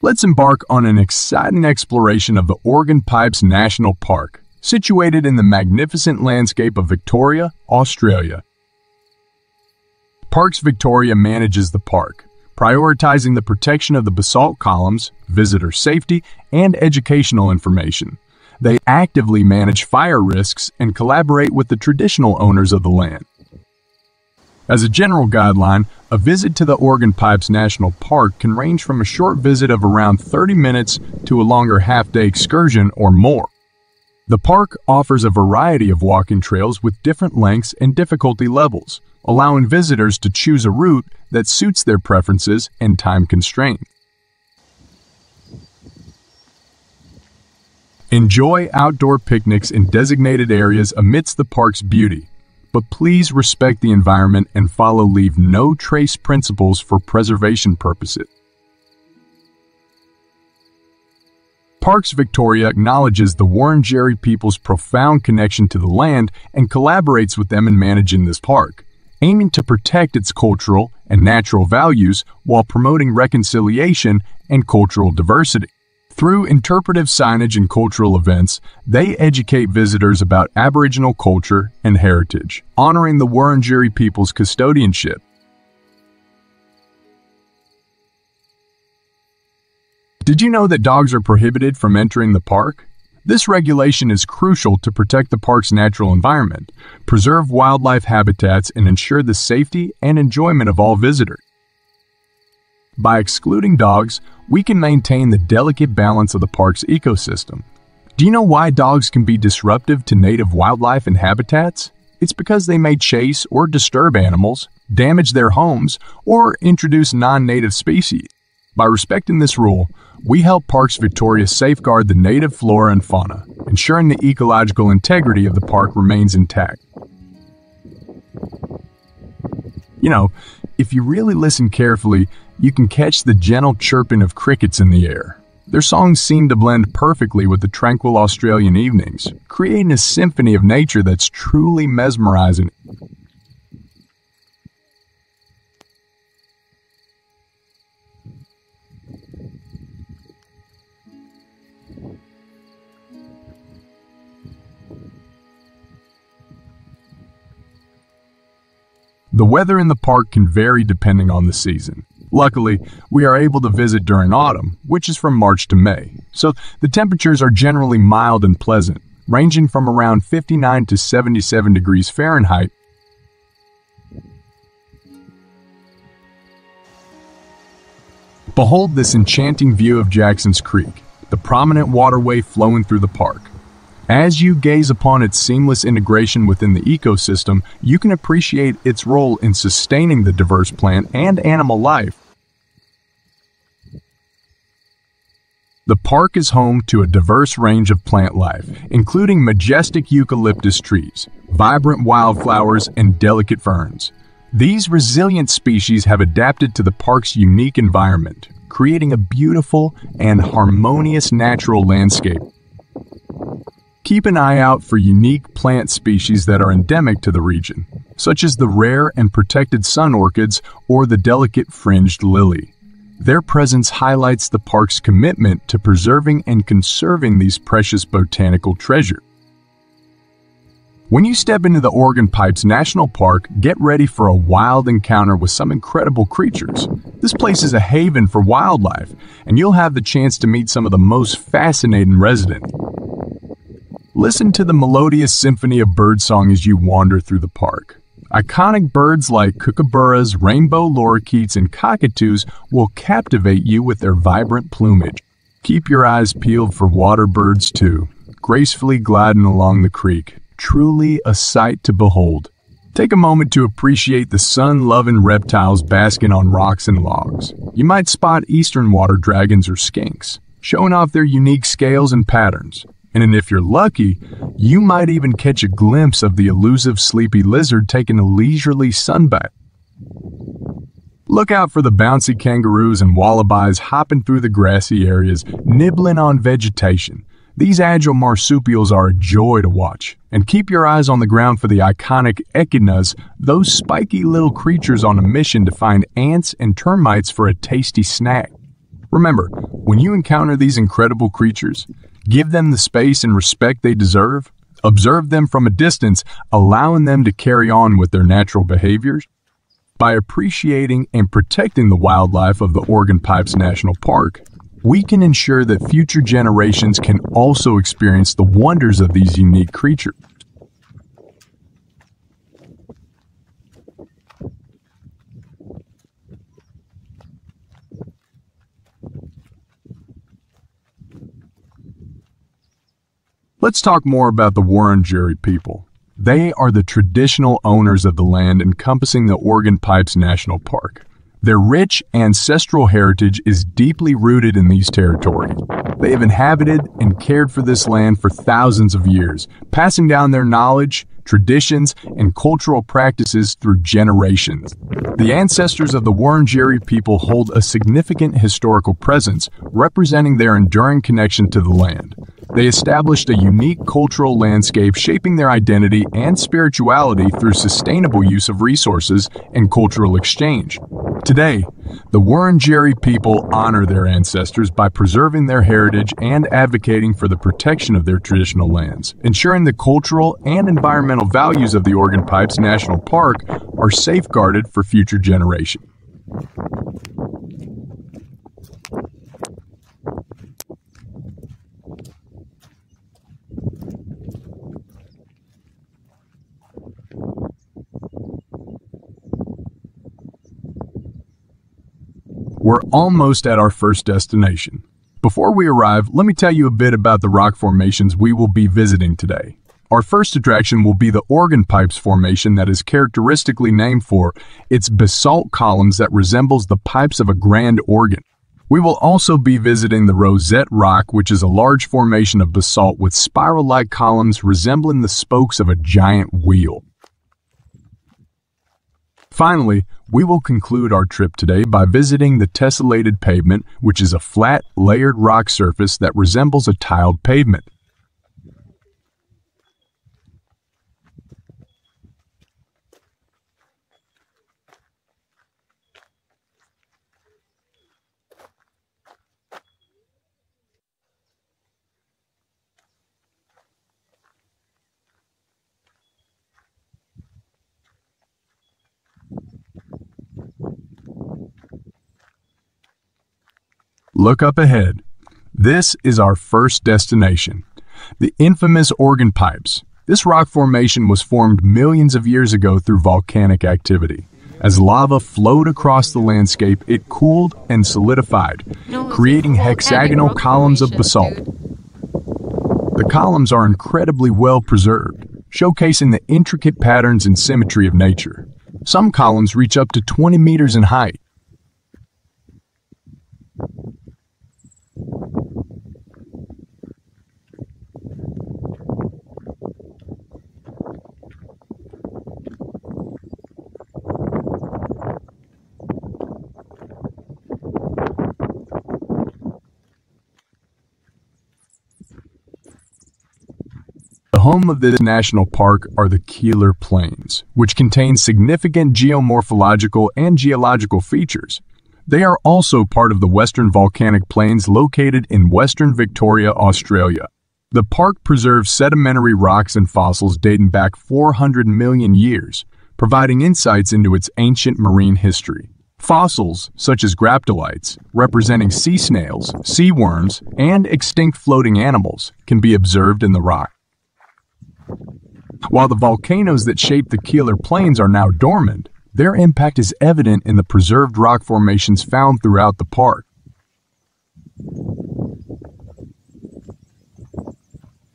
Let's embark on an exciting exploration of the Organ Pipes National Park, situated in the magnificent landscape of Victoria, Australia. Parks Victoria manages the park, prioritizing the protection of the basalt columns, visitor safety, and educational information. They actively manage fire risks and collaborate with the traditional owners of the land. As a general guideline, a visit to the Organ Pipes National Park can range from a short visit of around 30 minutes to a longer half-day excursion or more. The park offers a variety of walking trails with different lengths and difficulty levels, allowing visitors to choose a route that suits their preferences and time constraints. Enjoy outdoor picnics in designated areas amidst the park's beauty, but please respect the environment and follow leave no trace principles for preservation purposes. Parks Victoria acknowledges the Wurundjeri people's profound connection to the land and collaborates with them in managing this park, aiming to protect its cultural and natural values while promoting reconciliation and cultural diversity. Through interpretive signage and cultural events, they educate visitors about Aboriginal culture and heritage, honoring the Wurundjeri people's custodianship. Did you know that dogs are prohibited from entering the park? This regulation is crucial to protect the park's natural environment, preserve wildlife habitats, and ensure the safety and enjoyment of all visitors. By excluding dogs, we can maintain the delicate balance of the park's ecosystem. Do you know why dogs can be disruptive to native wildlife and habitats? It's because they may chase or disturb animals, damage their homes, or introduce non-native species. By respecting this rule, we help Parks Victoria safeguard the native flora and fauna, ensuring the ecological integrity of the park remains intact. You know, if you really listen carefully, you can catch the gentle chirping of crickets in the air. Their songs seem to blend perfectly with the tranquil Australian evenings, creating a symphony of nature that's truly mesmerizing. The weather in the park can vary depending on the season. Luckily, we are able to visit during autumn, which is from March to May, so the temperatures are generally mild and pleasant, ranging from around 59 to 77 degrees Fahrenheit. Behold this enchanting view of Jackson's Creek, the prominent waterway flowing through the park. As you gaze upon its seamless integration within the ecosystem, you can appreciate its role in sustaining the diverse plant and animal life. The park is home to a diverse range of plant life, including majestic eucalyptus trees, vibrant wildflowers, and delicate ferns. These resilient species have adapted to the park's unique environment, creating a beautiful and harmonious natural landscape. Keep an eye out for unique plant species that are endemic to the region, such as the rare and protected sun orchids or the delicate fringed lily. Their presence highlights the park's commitment to preserving and conserving these precious botanical treasures. When you step into the Organ Pipes National Park, get ready for a wild encounter with some incredible creatures. This place is a haven for wildlife, and you'll have the chance to meet some of the most fascinating residents. Listen to the melodious symphony of birdsong as you wander through the park. Iconic birds like kookaburras, rainbow lorikeets, and cockatoos will captivate you with their vibrant plumage. Keep your eyes peeled for water birds too, gracefully gliding along the creek. Truly a sight to behold. Take a moment to appreciate the sun-loving reptiles basking on rocks and logs. You might spot eastern water dragons or skinks, showing off their unique scales and patterns. And if you're lucky, you might even catch a glimpse of the elusive sleepy lizard taking a leisurely sunbath. Look out for the bouncy kangaroos and wallabies hopping through the grassy areas, nibbling on vegetation. These agile marsupials are a joy to watch. And keep your eyes on the ground for the iconic echidnas, those spiky little creatures on a mission to find ants and termites for a tasty snack. Remember, When you encounter these incredible creatures, give them the space and respect they deserve, observe them from a distance, allowing them to carry on with their natural behaviors. By appreciating and protecting the wildlife of the Organ Pipes National Park, we can ensure that future generations can also experience the wonders of these unique creatures. Let's talk more about the Wurundjeri people. They are the traditional owners of the land encompassing the Organ Pipes National Park. Their rich ancestral heritage is deeply rooted in these territories. They have inhabited and cared for this land for thousands of years, passing down their knowledge, traditions, and cultural practices through generations. The ancestors of the Wurundjeri people hold a significant historical presence, representing their enduring connection to the land. They established a unique cultural landscape shaping their identity and spirituality through sustainable use of resources and cultural exchange. Today, the Wurundjeri people honor their ancestors by preserving their heritage and advocating for the protection of their traditional lands, ensuring the cultural and environmental values of the Organ Pipes National Park are safeguarded for future generations. We're almost at our first destination. Before we arrive, let me tell you a bit about the rock formations we will be visiting today. Our first attraction will be the Organ Pipes Formation that is characteristically named for its basalt columns that resembles the pipes of a grand organ. We will also be visiting the Rosette Rock, which is a large formation of basalt with spiral-like columns resembling the spokes of a giant wheel. Finally, we will conclude our trip today by visiting the tessellated pavement, which is a flat, layered rock surface that resembles a tiled pavement. Look up ahead. This is our first destination. The infamous Organ Pipes. This rock formation was formed millions of years ago through volcanic activity. As lava flowed across the landscape, it cooled and solidified, creating hexagonal columns of basalt. The columns are incredibly well preserved, showcasing the intricate patterns and symmetry of nature. Some columns reach up to 20 meters in height, home of this national park are the Keilor Plains, which contain significant geomorphological and geological features. They are also part of the Western Volcanic Plains located in Western Victoria, Australia. The park preserves sedimentary rocks and fossils dating back 400 million years, providing insights into its ancient marine history. Fossils, such as graptolites, representing sea snails, sea worms, and extinct floating animals, can be observed in the rock. While the volcanoes that shape the Keilor Plains are now dormant, their impact is evident in the preserved rock formations found throughout the park.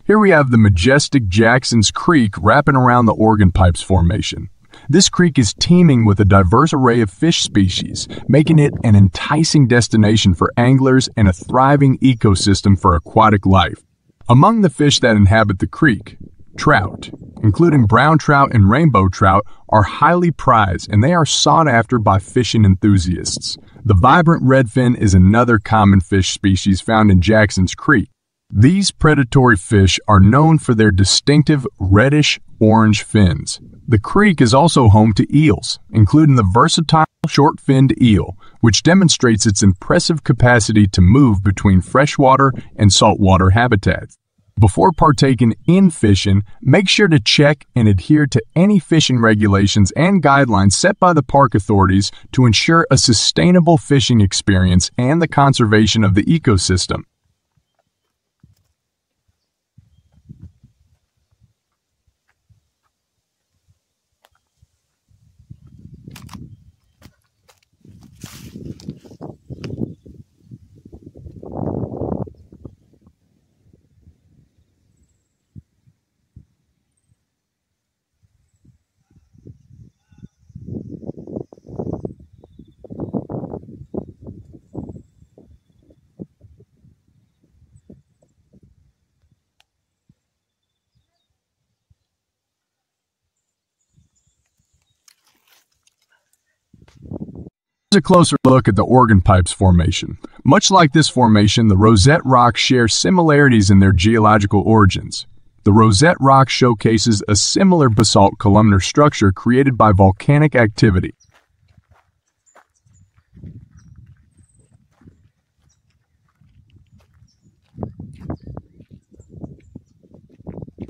Here we have the majestic Jackson's Creek wrapping around the Organ Pipes Formation. This creek is teeming with a diverse array of fish species, making it an enticing destination for anglers and a thriving ecosystem for aquatic life. Among the fish that inhabit the creek, Trout, including brown trout and rainbow trout, are highly prized and they are sought after by fishing enthusiasts. The vibrant redfin is another common fish species found in Jackson's Creek. These predatory fish are known for their distinctive reddish-orange fins. The creek is also home to eels, including the versatile short-finned eel, which demonstrates its impressive capacity to move between freshwater and saltwater habitats. Before partaking in fishing, make sure to check and adhere to any fishing regulations and guidelines set by the park authorities to ensure a sustainable fishing experience and the conservation of the ecosystem. A closer look at the Organ Pipes Formation. Much like this formation, the Rosette Rocks share similarities in their geological origins. The Rosette Rock showcases a similar basalt columnar structure created by volcanic activity.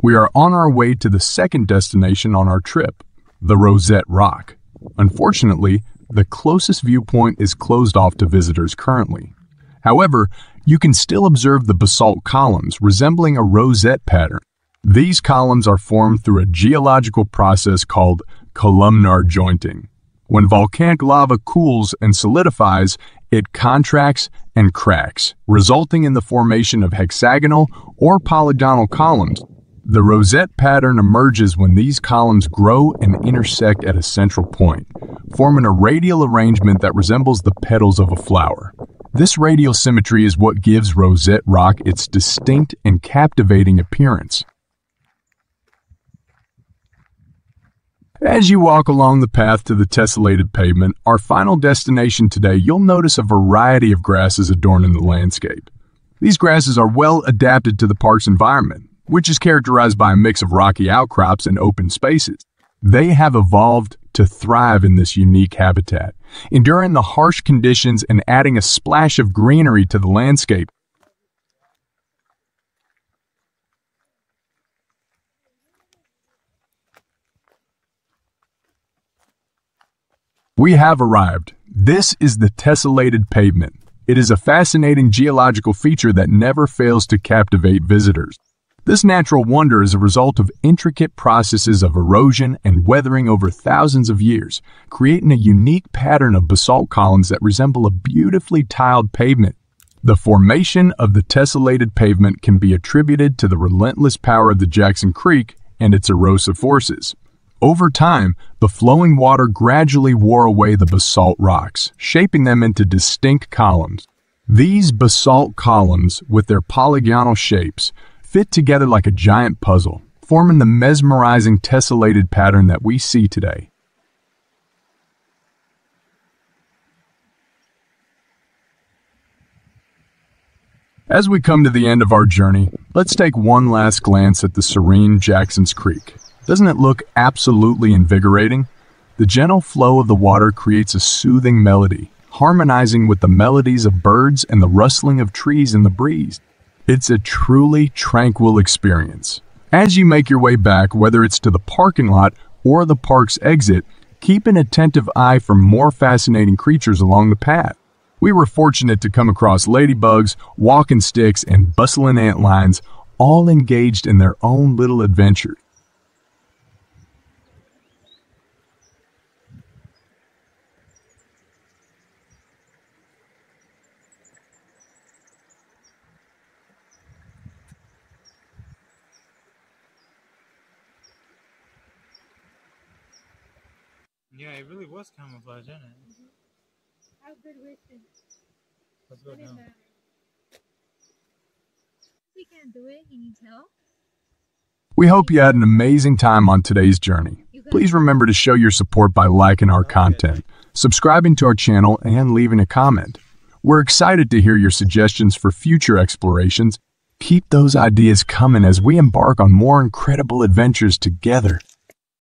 We are on our way to the second destination on our trip, the Rosette Rock. Unfortunately, the closest viewpoint is closed off to visitors currently. However, you can still observe the basalt columns resembling a rosette pattern. These columns are formed through a geological process called columnar jointing. When volcanic lava cools and solidifies, it contracts and cracks, resulting in the formation of hexagonal or polygonal columns. The rosette pattern emerges when these columns grow and intersect at a central point, forming a radial arrangement that resembles the petals of a flower. This radial symmetry is what gives Rosette Rock its distinct and captivating appearance. As you walk along the path to the tessellated pavement, our final destination today, you'll notice a variety of grasses adorning the landscape. These grasses are well adapted to the park's environment, which is characterized by a mix of rocky outcrops and open spaces. They have evolved to thrive in this unique habitat, enduring the harsh conditions and adding a splash of greenery to the landscape. We have arrived. This is the tessellated pavement. It is a fascinating geological feature that never fails to captivate visitors. This natural wonder is a result of intricate processes of erosion and weathering over thousands of years, creating a unique pattern of basalt columns that resemble a beautifully tiled pavement. The formation of the tessellated pavement can be attributed to the relentless power of the Jackson Creek and its erosive forces. Over time, the flowing water gradually wore away the basalt rocks, shaping them into distinct columns. These basalt columns, with their polygonal shapes, fit together like a giant puzzle, forming the mesmerizing tessellated pattern that we see today. As we come to the end of our journey, let's take one last glance at the serene Jackson's Creek. Doesn't it look absolutely invigorating? The gentle flow of the water creates a soothing melody, harmonizing with the melodies of birds and the rustling of trees in the breeze. It's a truly tranquil experience. As you make your way back, whether it's to the parking lot or the park's exit, keep an attentive eye for more fascinating creatures along the path. We were fortunate to come across ladybugs, walking sticks, and bustling ant lions, all engaged in their own little adventure. It really was camouflage, isn't it? Mm-hmm. How good wishes. Let's go down. that? We can't do it. Can you tell? We hope you had an amazing time on today's journey. Please remember to show your support by liking our content, subscribing to our channel, and leaving a comment. We're excited to hear your suggestions for future explorations. Keep those ideas coming as we embark on more incredible adventures together.